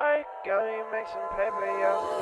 Girl, you make some paper, yo.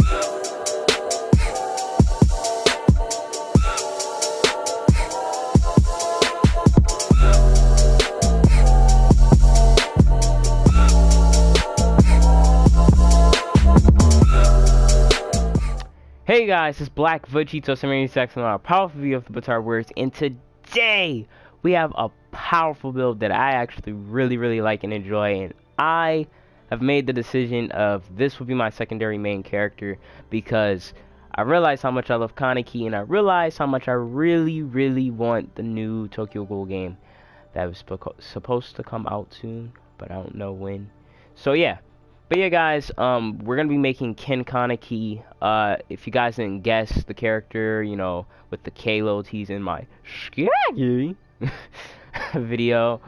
Hey guys, it's Black Vegito Samarian Saxon on a powerful view of the Batar Words, and today we have a powerful build that I actually really, really like and enjoy, and I have made the decision of this will be my secondary main character because I realize how much I love Kaneki, and I realize how much I really, really want the new Tokyo Ghoul game that was supposed to come out soon, but I don't know when. So yeah, but yeah, guys, um, we're gonna be making Ken Kaneki. Uh, if you guys didn't guess the character, you know, with the K loyalties in my Skaggy video,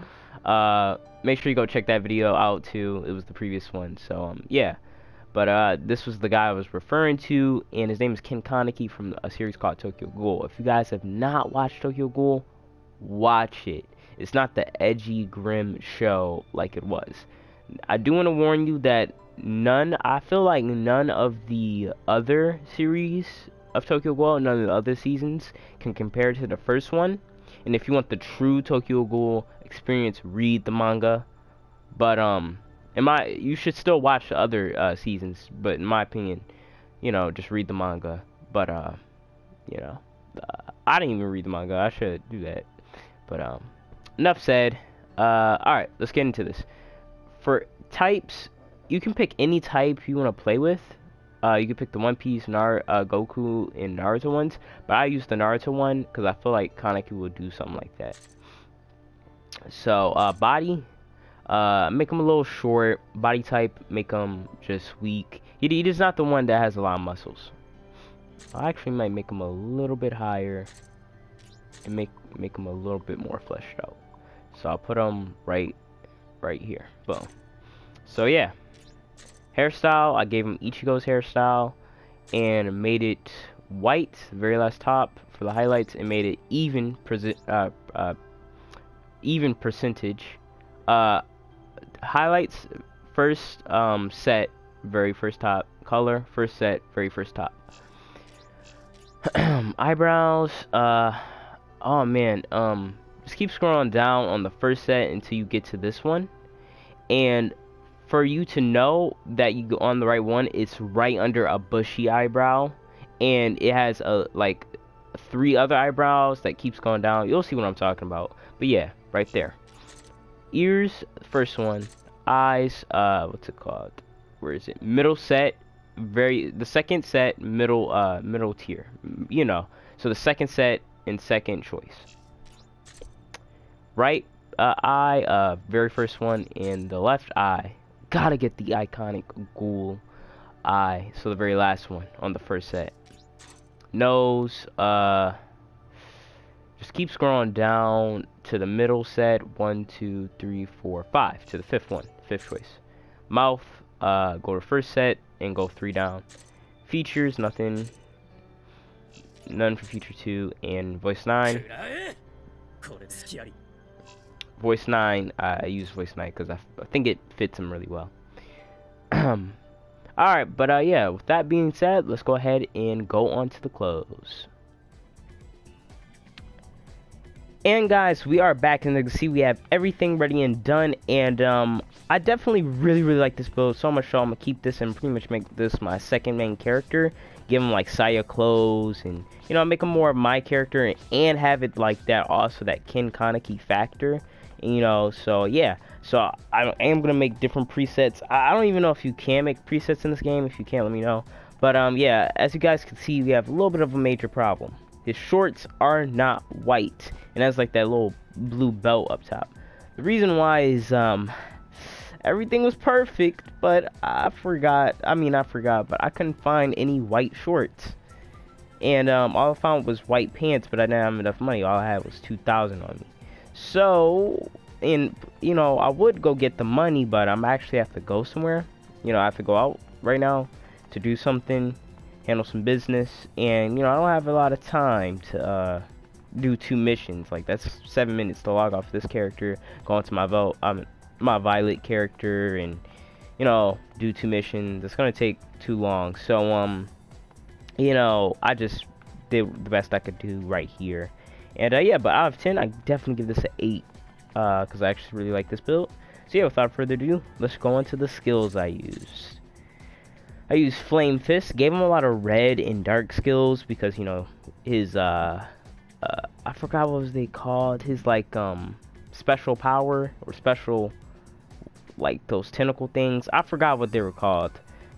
uh, make sure you go check that video out too. It was the previous one, so um, yeah. But uh, this was the guy I was referring to, and his name is Ken Kaneki from a series called Tokyo Ghoul. If you guys have not watched Tokyo Ghoul, watch it. It's not the edgy, grim show like it was. I do want to warn you that none, I feel like none of the other series of Tokyo Ghoul, none of the other seasons can compare to the first one. And if you want the true Tokyo Ghoul experience, read the manga. But um, in my, you should still watch the other uh, seasons. But in my opinion, you know, just read the manga. But uh, you know, uh, I didn't even read the manga. I should do that. But um, enough said. Uh, all right, let's get into this for types, you can pick any type you want to play with. Uh, you can pick the One Piece, Nar uh, Goku, and Naruto ones, but I use the Naruto one because I feel like Kaneki will do something like that. So, uh, body, uh, make him a little short. Body type, make him just weak. He, he is not the one that has a lot of muscles. I actually might make him a little bit higher and make make him a little bit more fleshed out. So I'll put him right right here. Boom. So yeah. Hairstyle, I gave him Ichigo's hairstyle and made it white, very last top for the highlights and made it even present uh, uh, even percentage. Uh, highlights first um, set, very first top color, first set, very first top. Eyebrows, uh oh man, um just keep scrolling down on the first set until you get to this one. And for you to know that you go on the right one, it's right under a bushy eyebrow. And it has a like three other eyebrows that keeps going down. You'll see what I'm talking about. But yeah, right there. Ears, first one. Eyes, uh what's it called? Where is it? Middle set, very the second set, middle uh middle tier. You know. So the second set and second choice right uh, eye, uh, very first one, and the left eye. Gotta get the iconic ghoul eye. So the very last one on the first set. Nose, uh, just keep scrolling down to the middle set. One, two, three, four, five. To the fifth one, fifth choice. Mouth, uh, go to first set and go three down. Features, nothing. None for feature two and voice nine voice 9 i use voice 9 because I, I think it fits him really well. Alright but uh yeah with that being said let's go ahead and go on to the close. And guys we are back and you can see we have everything ready and done and um i definitely really really like this build so much so i'm gonna keep this and pretty much make this my second main character. Give him like Saya clothes and you know make him more of my character and have it like that also that Ken Kaneki factor you know so yeah. So I am gonna make different presets. I don't even know if you can make presets in this game if you can't, let me know. But um yeah as you guys can see we have a little bit of a major problem. His shorts are not white and has like that little blue belt up top. The reason why is um everything was perfect but I forgot I mean I forgot but I couldn't find any white shorts. And um, all I found was white pants but I didn't have enough money. All I had was 2,000 on me so, and you know, I would go get the money, but I'm actually have to go somewhere. You know, I have to go out right now to do something, handle some business, and you know, I don't have a lot of time to uh, do two missions. Like that's seven minutes to log off this character, go into my vote, um, my Violet character, and you know, do two missions. It's gonna take too long. So um, you know, I just did the best I could do right here. And uh, yeah, but out of 10, I definitely give this an 8 because uh, I actually really like this build. So yeah, without further ado, let's go into the skills I used. I used Flame Fist, gave him a lot of red and dark skills because, you know, his, uh, uh, I forgot what was they called, his, like, um, special power, or special, like, those tentacle things, I forgot what they were called,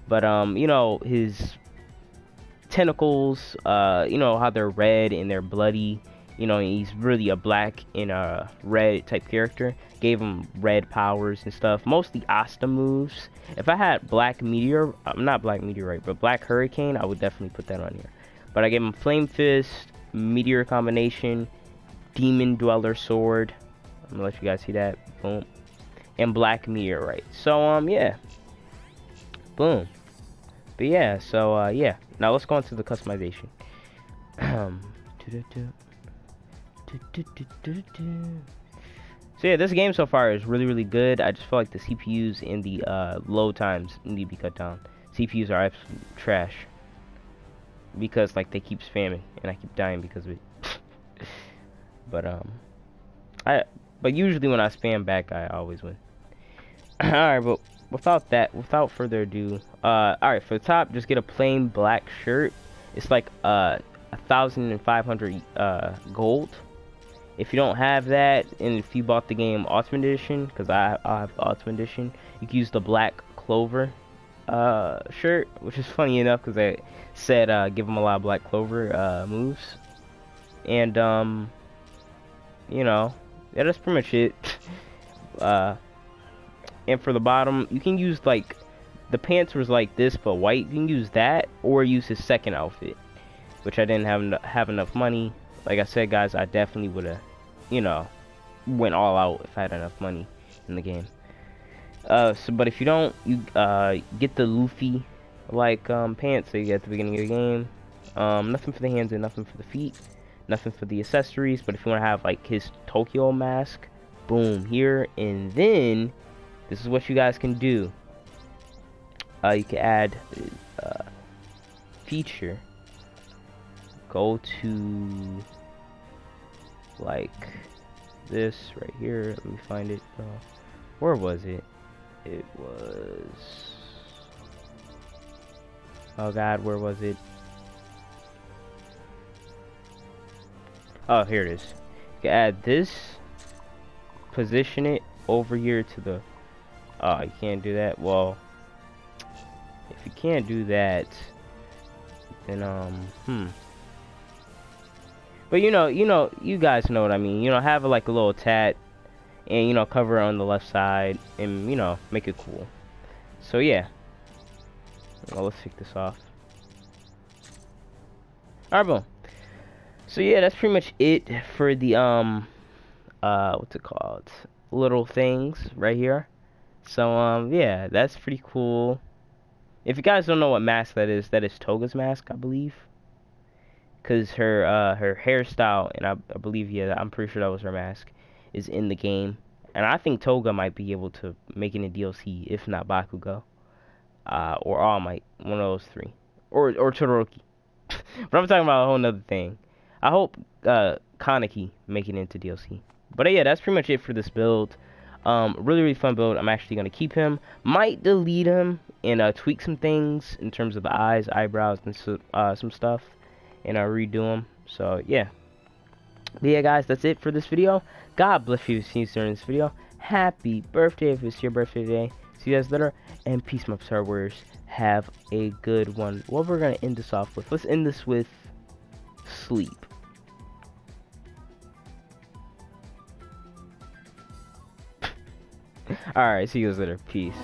but, um, you know, his tentacles, uh, you know, how they're red and they're bloody, you know, he's really a black and a red type character. Gave him red powers and stuff. Mostly Asta moves. If I had Black Meteor, I'm uh, not Black Meteorite, but Black Hurricane, I would definitely put that on here. But I gave him Flame Fist, Meteor combination, Demon Dweller Sword. I'm gonna let you guys see that. Boom. And Black Meteorite. So, um, yeah. Boom. But yeah, so, uh, yeah. Now let's go into the customization. Um, so yeah, this game so far is really, really good. I just feel like the CPUs in the uh, load times need to be cut down. CPUs are absolute trash. Because, like, they keep spamming, and I keep dying because of it. but, um... I... But usually when I spam back, I always win. Alright, but without that, without further ado, uh, alright, for the top, just get a plain black shirt. It's like, uh, a thousand and five hundred, uh, gold if you don't have that, and if you bought the game Ultimate Edition, because I, I have Ultimate Edition, you can use the Black Clover uh, shirt, which is funny enough because I said uh, give them a lot of Black Clover uh, moves. And, um, you know, yeah, that's pretty much it. uh, and for the bottom, you can use, like, the pants was like this, but white. You can use that, or use his second outfit, which I didn't have, have enough money like I said, guys, I definitely would have, you know, went all out if I had enough money in the game. Uh, so, but if you don't, you uh, get the Luffy like um, pants that you get at the beginning of the game. Um, nothing for the hands and nothing for the feet. Nothing for the accessories. But if you want to have like his Tokyo mask, boom, here. And then, this is what you guys can do. Uh, you can add uh, feature go to like this right here. Let me find it. Uh, where was it? It was. Oh God, where was it? Oh, here it is. You can add this, position it over here to the. Oh, you can't do that. Well, if you can't do that, then um, hmm. But you know, you know, you guys know what I mean. You know, have like a little tat, and you know, cover on the left side, and you know, make it cool. So yeah. Well, let's take this off. Alright, boom. So yeah, that's pretty much it for the um, uh, what's it called? Little things right here. So um, yeah, that's pretty cool. If you guys don't know what mask that is, that is Toga's mask, I believe because her uh, her hairstyle and I, I, believe yeah I'm pretty sure that was her mask is in the game. And I think Toga might be able to make it in DLC if not Bakugo uh, or All Might one of those three. Or or Todoroki. But I'm talking about a whole nother thing. I hope uh, Kaneki make it into DLC but uh, yeah that's pretty much it for this build. Um, really really fun build. I'm actually gonna keep him. Might delete him and uh, tweak some things in terms of the eyes eyebrows and so, uh, some stuff and I'll redo them. So yeah. But yeah guys, that's it for this video. God bless you if you during this video. Happy birthday if it's your birthday today. See you guys later. And peace my Star Warriors. Have a good one. What we're gonna end this off with. Let's end this with sleep. Alright, see you guys later. Peace.